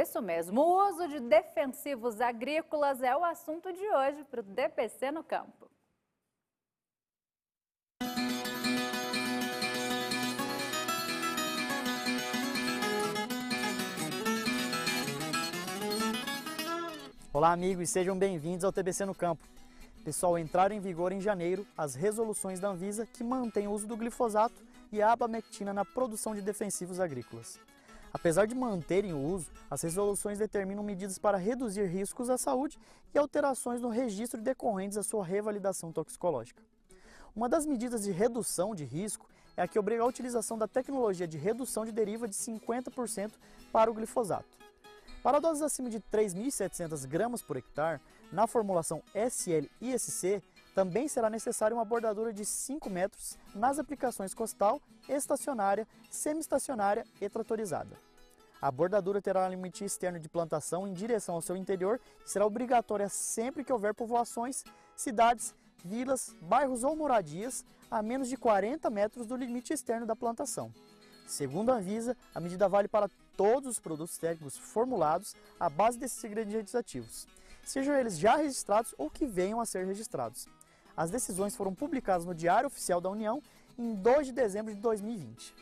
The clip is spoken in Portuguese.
Isso mesmo, o uso de defensivos agrícolas é o assunto de hoje para o DPC no campo. Olá, amigos, sejam bem-vindos ao TBC no Campo. Pessoal, entraram em vigor em janeiro as resoluções da Anvisa que mantêm o uso do glifosato e a abamectina na produção de defensivos agrícolas. Apesar de manterem o uso, as resoluções determinam medidas para reduzir riscos à saúde e alterações no registro decorrentes da sua revalidação toxicológica. Uma das medidas de redução de risco é a que obriga a utilização da tecnologia de redução de deriva de 50% para o glifosato. Para doses acima de 3.700 gramas por hectare, na formulação SL-ISC, também será necessária uma bordadura de 5 metros nas aplicações costal, estacionária, semi-estacionária e tratorizada. A bordadura terá limite externo de plantação em direção ao seu interior e será obrigatória sempre que houver povoações, cidades, vilas, bairros ou moradias a menos de 40 metros do limite externo da plantação. Segundo a Anvisa, a medida vale para todos os produtos técnicos formulados à base desses ingredientes ativos, sejam eles já registrados ou que venham a ser registrados. As decisões foram publicadas no Diário Oficial da União em 2 de dezembro de 2020.